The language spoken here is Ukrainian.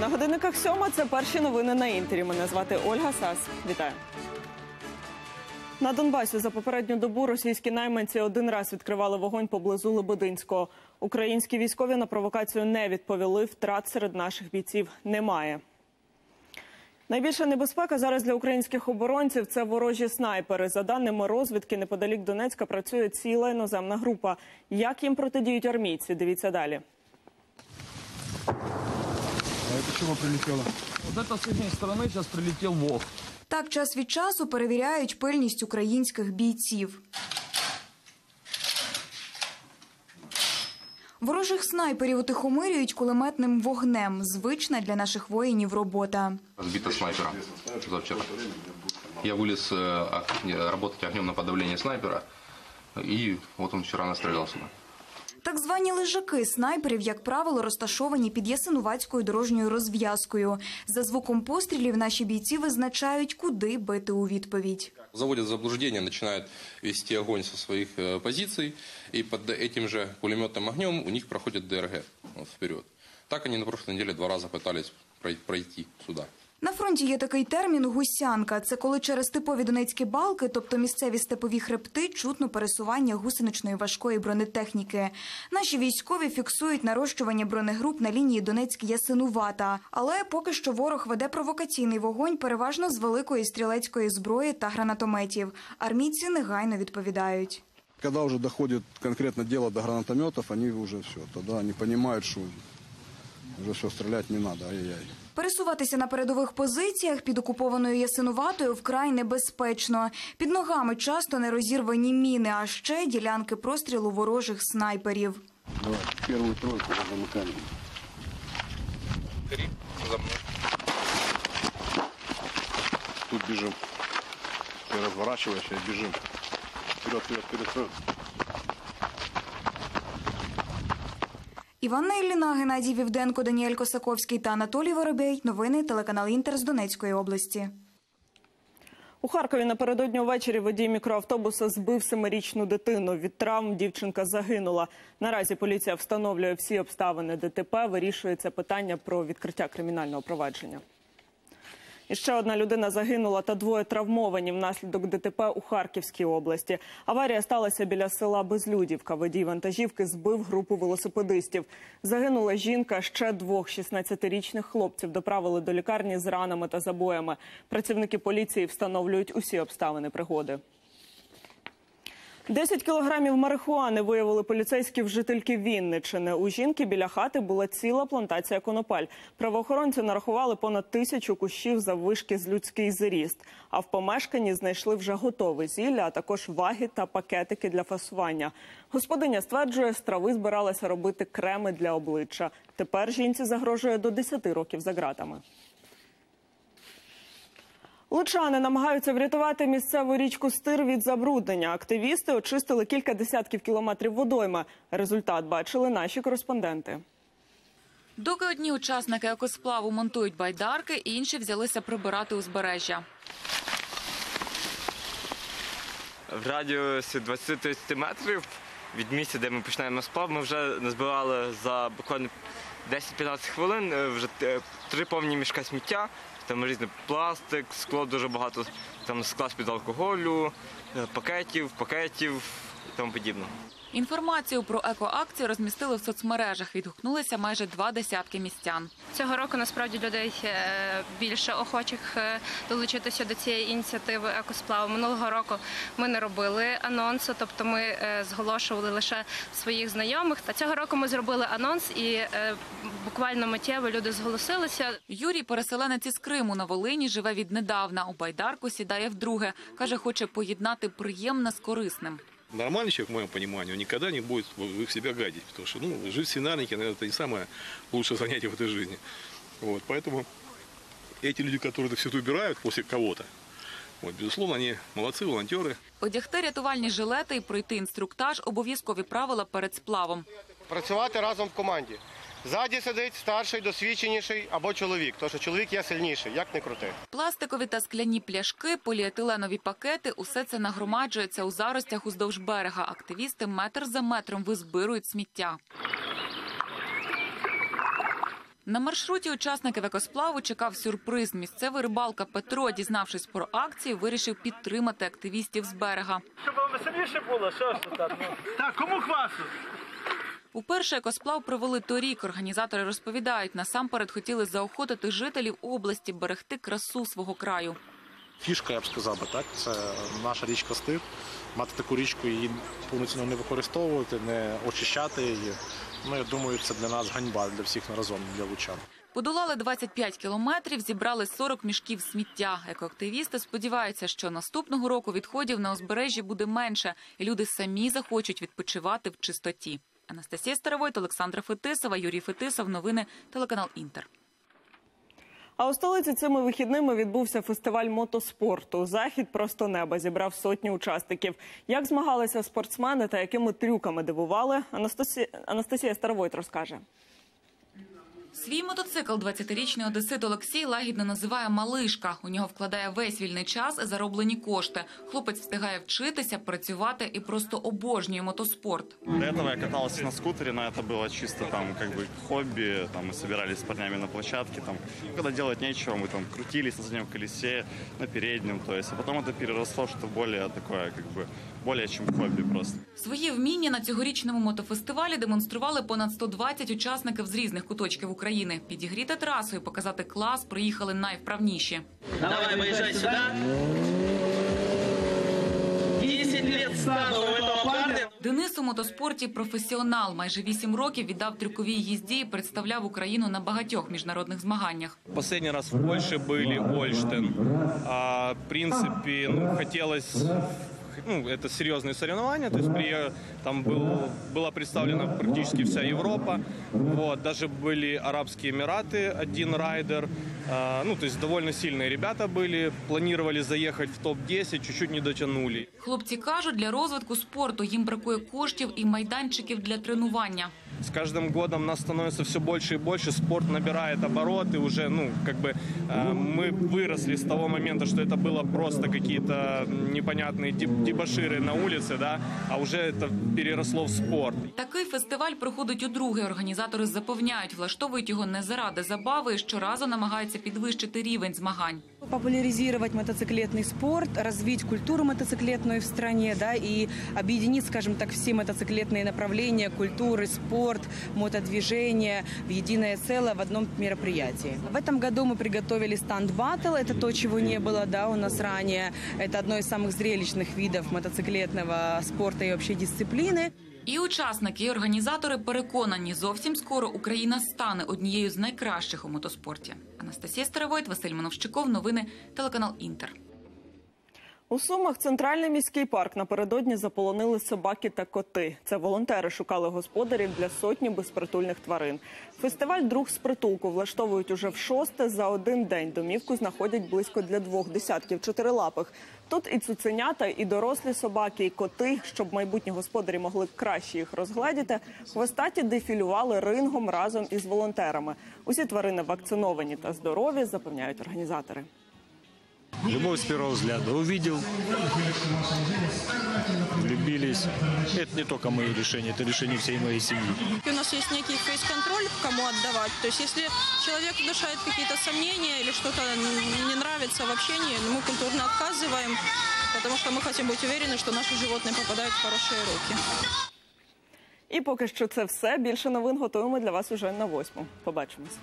На годинниках сьома це перші новини на інтері. Мене звати Ольга Сас. Вітаю. На Донбасі за попередню добу російські найманці один раз відкривали вогонь поблизу Лебединського. Українські військові на провокацію не відповіли. Втрат серед наших бійців немає. Найбільша небезпека зараз для українських оборонців це ворожі снайпери. За даними розвідки, неподалік Донецька працює ціла іноземна група. Як їм протидіють армійці? Дивіться далі. А это чего прилетело? Вот это с их стороны сейчас прилетел ВОГ. Так час від часу перевіряють пильність українських бійців. Ворожих снайперів утихомирюють кулеметним вогнем. Звична для наших воїнів робота. Сбита снайпера завчера. Я вылез э, ог- не, работать огнем на подавление снайпера. И вот он вчера настрелял сюда. Так звані лежаки снайперів, як правило, розташовані під Ясинуватською дорожньою розв'язкою. За звуком пострілів наші бійці визначають, куди бити у відповідь. заводят в заблуждение, начинают вести огонь со своих э, позиций, и под этим же пулеметным огнем у них проходит ДРГ вот, вперед. Так они на прошлой неделе два раза пытались прой- пройти сюда. На фронті є такий термін гусянка. Це коли через типові донецькі балки, тобто місцеві степові хребти, чутно пересування гусеничної важкої бронетехніки. Наші військові фіксують нарощування бронегруп на лінії Донецьк-Ясинувата. Але поки що ворог веде провокаційний вогонь переважно з великої стрілецької зброї та гранатометів. Армійці негайно відповідають. Когда уже доходит конкретно дело до гранатометов, они уже все, тогда они понимают, что уже все, стрелять не надо, ай-яй-яй. Пересуватися на передових позиціях під окупованою Ясинуватою вкрай небезпечно. Під ногами часто нерозірвані міни, а ще ділянки прострілу ворожих снайперів. Давай, тройку замыкаем. Тут бежим. Ты разворачиваешься и бежим. Вперед, вперед, вперед, вперед. Іванна Ілліна, Геннадій Вівденко, Даніель Косаковський та Анатолій Воробей. Новини телеканал Інтер з Донецької області. У Харкові напередодні ввечері водій мікроавтобуса збив семирічну дитину. Від травм дівчинка загинула. Наразі поліція встановлює всі обставини ДТП. Вирішується питання про відкриття кримінального провадження. І ще одна людина загинула та двоє травмовані внаслідок ДТП у Харківській області. Аварія сталася біля села Безлюдівка. Водій вантажівки збив групу велосипедистів. Загинула жінка. Ще двох 16-річних хлопців доправили до лікарні з ранами та забоями. Працівники поліції встановлюють усі обставини пригоди. 10 кілограмів марихуани виявили поліцейські в жительки Вінничини. У жінки біля хати була ціла плантація конопель. Правоохоронці нарахували понад тисячу кущів заввишки з людський зріст. А в помешканні знайшли вже готове зілля, а також ваги та пакетики для фасування. Господиня стверджує, з трави збиралася робити креми для обличчя. Тепер жінці загрожує до 10 років за ґратами. Лучани намагаються врятувати місцеву річку Стир від забруднення. Активісти очистили кілька десятків кілометрів водойми. Результат бачили наші кореспонденти. Доки одні учасники екосплаву монтують байдарки, інші взялися прибирати узбережжя. в радіусі 20-30 метрів від місця, де ми починаємо сплав, ми вже назбирали за буквально 10-15 хвилин е, вже е, три повні мішка сміття. Там різний пластик, скло дуже багато, там скла з-під алкоголю, е, пакетів, пакетів і тому подібне. Інформацію про екоакцію розмістили в соцмережах. Відгукнулися майже два десятки містян. Цього року насправді людей е, більше охочих е, долучитися до цієї ініціативи екосплаву. Минулого року ми не робили анонсу, тобто ми е, зголошували лише своїх знайомих. Та цього року ми зробили анонс і буквально миттєво люди зголосилися. Юрій, переселенець із Криму на Волині, живе віднедавна. У байдарку сідає вдруге. Каже, хоче поєднати приємне з корисним Нормальный человек, в моем понимании, он никогда не будет в в себя гадить, потому что ну, жить в свинарнике, наверное, это не самое лучшее занятие в этой жизни. Вот, поэтому эти люди, которые это все это убирают после кого-то, вот, безусловно, они молодцы, волонтеры. Одягти рятувальні жилети і пройти інструктаж – обов'язкові правила перед сплавом. працювати разом в команді. Ззаді сидить старший, досвідченіший або чоловік, тому що чоловік є сильніший, як не крути. Пластикові та скляні пляшки, поліетиленові пакети – усе це нагромаджується у заростях уздовж берега. Активісти метр за метром визбирують сміття. На маршруті учасників екосплаву чекав сюрприз. Місцевий рибалка Петро, дізнавшись про акцію, вирішив підтримати активістів з берега. Щоб вам веселіше було, що ж тут? Ну? Так, кому квасу? Уперше екосплав провели торік. Організатори розповідають, насамперед хотіли заохотити жителів області берегти красу свого краю. Фішка, я б сказав би, так, це наша річка Стив. Мати таку річку її повноцінно не використовувати, не очищати її. Ну, я думаю, це для нас ганьба для всіх разом, для лучан. Подолали 25 кілометрів, зібрали 40 мішків сміття. Екоактивісти сподіваються, що наступного року відходів на узбережжі буде менше, і люди самі захочуть відпочивати в чистоті. Анастасія Старовойт, Олександра Фетисова, Юрій Фетисов. Новини телеканал Інтер. А у столиці цими вихідними відбувся фестиваль мотоспорту. Захід просто неба зібрав сотні учасників. Як змагалися спортсмени та якими трюками дивували, Анастасія, Старовойт розкаже. Свій мотоцикл 20-річний одесит Олексій лагідно називає «малишка». У нього вкладає весь вільний час, зароблені кошти. Хлопець встигає вчитися, працювати і просто обожнює мотоспорт. До этого я катался на скутере, но это было чисто там как бы хобби. Там мы собирались с парнями на площадке. Там, когда делать нечего, мы там крутились на заднем колесе, на переднем. То есть, а потом это переросло в что более такое, как бы, более чем хобби просто. Свої вміння на цьогорічному мотофестивалі демонстрували понад 120 учасників з різних куточків України. Підігріти трасу і показати клас приїхали найвправніші. Давай, выезжай сюда. 10 лет стажа у этого парня. Денис у мотоспорті професіонал. Майже вісім років віддав трюковій їзді і представляв Україну на багатьох міжнародних змаганнях. Последний раз в Польше были, Ольштен. А, в принципе, ну, хотелось... Ну, это серьезные соревнования, то есть при, там был, была представлена практически вся Европа, вот, даже были Арабские Эмираты, один райдер, а, ну, то есть довольно сильные ребята были, планировали заехать в топ-10, чуть-чуть не дотянули. Хлопці кажуть, для розвитку спорту їм бракує коштів і майданчиків для тренування. С каждым годом нас становится все больше и больше, спорт набирает обороты, уже, ну, как бы э, мы выросли с того момента, что это было просто какие-то непонятные деб- дебоширы на улице, да, а уже это переросло в спорт. Такий фестиваль проходить удруге. Організатори запевняють, влаштовують його не заради забави і щоразу намагаються підвищити рівень змагань. популяризировать мотоциклетный спорт, развить культуру мотоциклетную в стране, да, и объединить, скажем так, все мотоциклетные направления, культуры, спорт, мотодвижение в единое целое в одном мероприятии. В этом году мы приготовили станд баттл, это то, чего не было, да, у нас ранее. Это одно из самых зрелищных видов мотоциклетного спорта и вообще дисциплины. І учасники, і організатори переконані, зовсім скоро Україна стане однією з найкращих у мотоспорті. Анастасія Старовойт, Василь Мановщиков. Новини телеканал Інтер. У Сумах центральний міський парк напередодні заполонили собаки та коти. Це волонтери шукали господарів для сотні безпритульних тварин. Фестиваль Друг з притулку влаштовують уже в шосте за один день. Домівку знаходять близько для двох десятків чотирилапих. Тут і цуценята, і дорослі собаки, і коти, щоб майбутні господарі могли краще їх розгледіти. Хвостаті дефілювали рингом разом із волонтерами. Усі тварини вакциновані та здорові, запевняють організатори. Любовь с первого взгляда. Увидел, влюбились. Это не только мои решения, это решение всей моей семьи. У нас есть некий фейс-контроль, кому отдавать. То есть если человек внушает какие-то сомнения или что-то не нравится в общении, мы культурно отказываем, потому что мы хотим быть уверены, что наши животные попадают в хорошие руки. І поки що це все. Більше новин готуємо для вас уже на восьму. Побачимось.